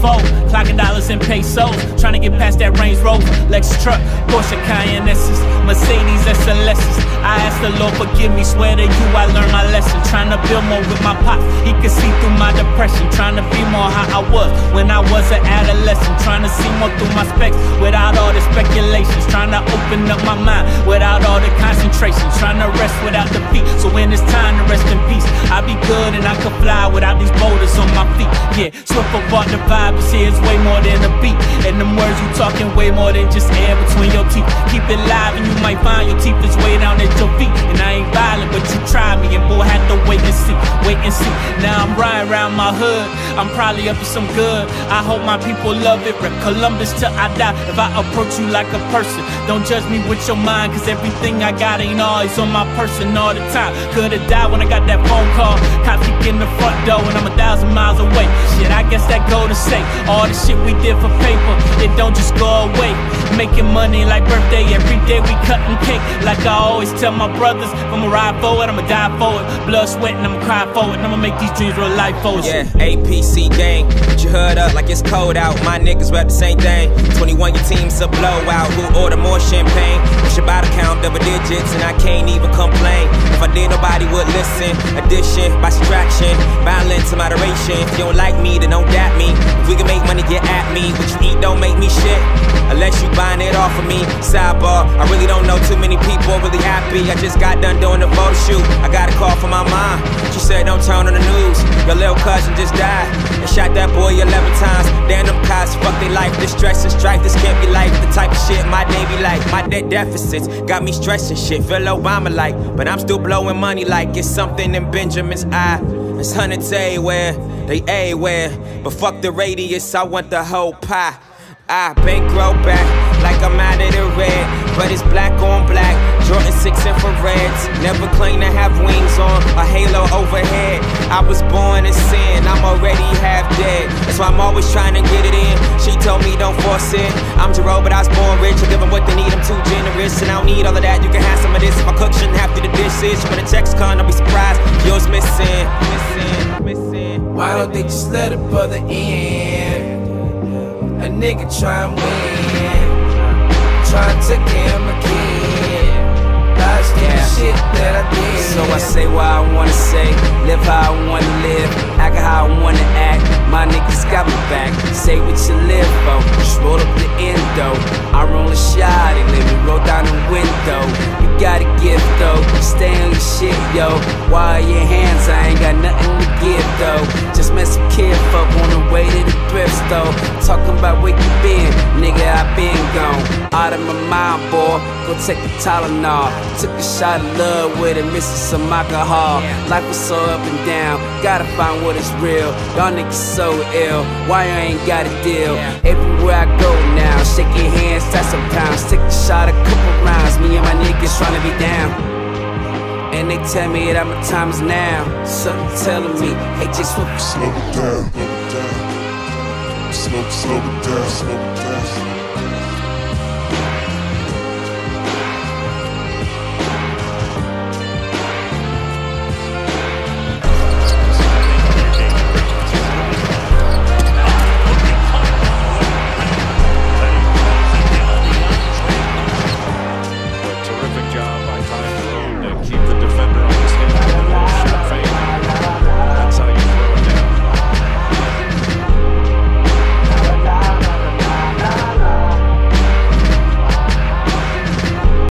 four. Clocking dollars and pesos. Trying to get past that Range Rover, Lexus truck, Porsche Cayenne S's, Mercedes SLS's. I ask the Lord forgive me, swear to you I learned my lesson. Trying to build more with my pops, he could see through my depression. Trying to be more how I was when I was an adolescent. Trying to see more through my specs without all the speculations. Trying to open up my mind without all the concentration. Trying to rest without the defeat. So when it's time to rest in peace, I be good and I can fly without these boulders on my feet. Yeah, swift apart the vibe, it's here, it's way more than a beat. And them words you talking way more than just air between your teeth. Keep it live and you might find your teeth is way your feet. Wait and see. Now I'm riding around my hood, I'm probably up to some good. I hope my people love it. Rep Columbus till I die. If I approach you like a person, don't judge me with your mind, cause everything I got ain't always on my person all the time. Could've died when I got that phone call. Cops in the front door and I'm a thousand miles away. Shit, I guess that go to say all the shit we did for paper, it don't just go away. Making money like birthday, every day we cutting cake. Like I always tell my brothers, I'ma ride forward, I'ma die forward. Blood, sweat, and I'ma cry forward. And I'ma make these dreams real life forward. Yeah, APC gang, put your hood up like it's cold out. My niggas rap the same thing. 21, your team's a blowout. Who order more champagne? Push your body count double digits, and I can't even complain. If I did, nobody would listen. Addition by subtraction, violence and moderation. If you don't like me, then don't doubt me. If we can make money, get at me. What you eat don't make me shit. Unless you buying it of me. Sidebar, I really don't know too many people really happy. I just got done doing the photo shoot. I got a call from my mom. She said, Don't turn on the news. Your little cousin just died. And shot that boy 11 times. Damn, them cops, fuck their life. This stress and strife, this can't be life. The type of shit my day be like. My debt deficits got me stressing shit. Feel Obama like. But I'm still blowing money like it's something in Benjamin's eye. It's hundreds everywhere, they everywhere. But fuck the radius, I want the whole pie. I bankroll back like I'm out of the red, but it's black on black. Jordan 6 infrareds, never claim to have wings on a halo overhead. I was born in sin, I'm already half dead. That's why I'm always trying to get it in. She told me don't force it. I'm Jerome, but I was born rich. I give them what they need, I'm too generous. And I don't need all of that, you can have some of this. If I cook, shouldn't have to the dishes. When the checks come, I'll be surprised. Yours missing, missing, missing. Why don't they just let a brother in? A nigga try and win. I say what I wanna say, live how I wanna live, act how I wanna act. My niggas got me back. Say what you live for. Just roll up the endo. I roll a shot and let me roll down the window. You gotta give though. Stay on your shit, yo. Why kid fuck on the way to the thrift store. Talking about where you been, nigga. I been gone. Out of my mind, boy. Go take the Tylenol. Took a shot of love with it, missing some alcohol. Life was so up and down. Gotta find what is real. Y'all niggas so ill. Why I ain't got a deal? Everywhere I go now, shake your hands, that's sometimes. Take a shot, a couple rounds. Me and my niggas tryna be down. And they tell me that time is now. Something telling me, hey, just slow it down. Slow, slow it down. Slow it down.